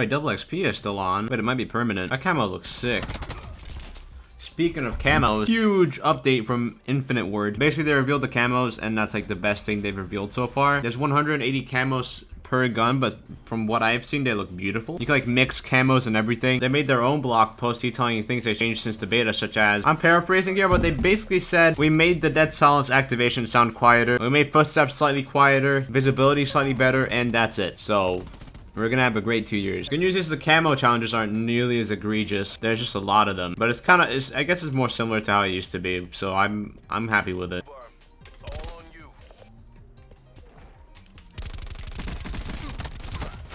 Wait, double XP is still on. Wait, it might be permanent. That camo looks sick. Speaking of camos, huge update from Infinity Ward. Basically, they revealed the camos, and that's like the best thing they've revealed so far. There's 180 camos per gun, but from what I've seen, they look beautiful. You can like mix camos and everything. They made their own blog post detailing things they changed since the beta, such as, I'm paraphrasing here, but they basically said, we made the Dead Silence activation sound quieter, we made footsteps slightly quieter, visibility slightly better, and that's it. So, we're gonna have a great two years. Good news is the camo challenges aren't nearly as egregious. There's just a lot of them, but it's kind of, I guess it's more similar to how it used to be. So I'm, I'm happy with it.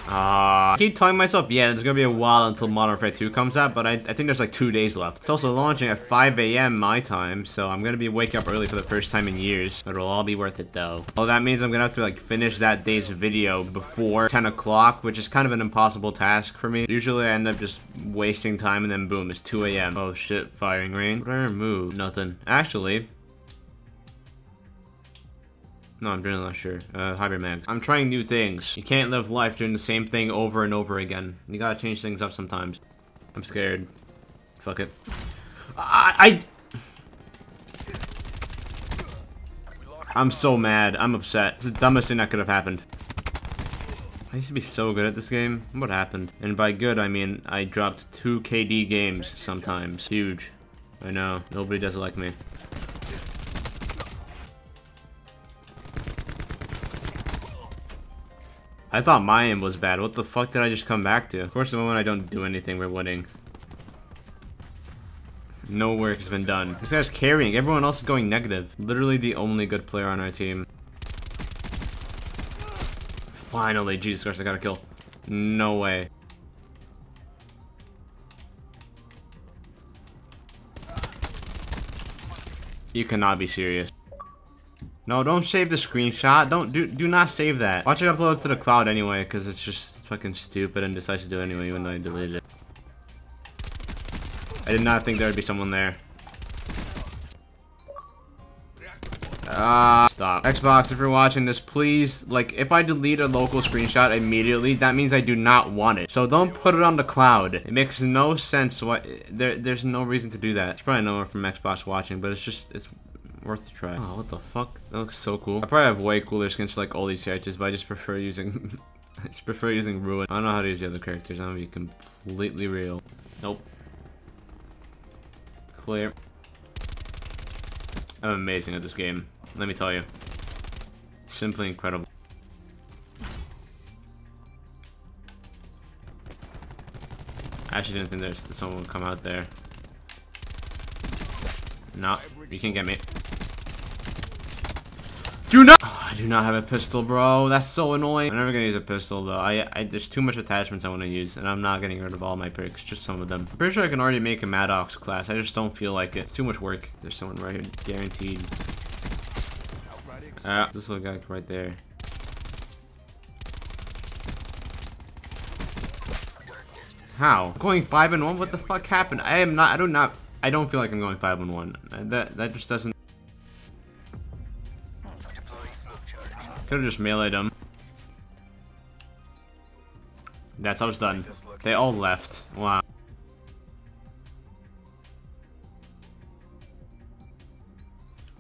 Uh, I keep telling myself, yeah, it's gonna be a while until Modern Warfare 2 comes out, but I, I think there's like two days left. It's also launching at 5 a.m. my time, so I'm gonna be waking up early for the first time in years. It'll all be worth it though. Well, that means I'm gonna have to like finish that day's video before 10 o'clock, which is kind of an impossible task for me. Usually I end up just wasting time and then boom, it's 2 a.m. Oh shit, firing range. What did I remove? Nothing. Actually, no, I'm really not sure. Uh, mag. I'm trying new things. You can't live life doing the same thing over and over again. You gotta change things up sometimes. I'm scared. Fuck it. I... I... I'm so mad. I'm upset. It's the dumbest thing that could have happened. I used to be so good at this game. What happened? And by good, I mean I dropped two KD games sometimes. Huge. I know. Nobody does it like me. I thought my aim was bad. What the fuck did I just come back to? Of course, the moment I don't do anything, we're winning. No work has been done. This guy's carrying. Everyone else is going negative. Literally the only good player on our team. Finally. Jesus Christ, I got a kill. No way. You cannot be serious. No, don't save the screenshot. Don't do do not save that. Watch it upload to the cloud anyway, because it's just fucking stupid and decides to do it anyway, even though I deleted it. I did not think there would be someone there. Ah, uh, stop. Xbox, if you're watching this, please, like, if I delete a local screenshot immediately, that means I do not want it. So don't put it on the cloud. It makes no sense. What there, There's no reason to do that. It's probably no one from Xbox watching, but it's just, it's worth a try. Oh, what the fuck? That looks so cool. I probably have way cooler skins for like all these characters, but I just prefer using... I just prefer using Ruin. I don't know how to use the other characters. I'm gonna be completely real. Nope. Clear. I'm amazing at this game. Let me tell you. Simply incredible. I actually didn't think there's someone would come out there. No, you can't get me. Do not- oh, I do not have a pistol, bro. That's so annoying. I'm never gonna use a pistol, though. I, I There's too much attachments I want to use, and I'm not getting rid of all my perks, just some of them. I'm pretty sure I can already make a Maddox class. I just don't feel like it. It's too much work. There's someone right here, guaranteed. Ah, uh, this little guy right there. How? Going 5 and 1? What the fuck happened? I am not- I do not- I don't feel like I'm going 5 and 1. That, that just doesn't- Could have just meleeed him. That's how it's done. They all left. Wow.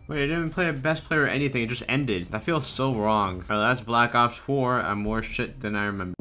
Wait, I didn't play a best player or anything. It just ended. That feels so wrong. Alright, that's Black Ops 4. I'm more shit than I remember.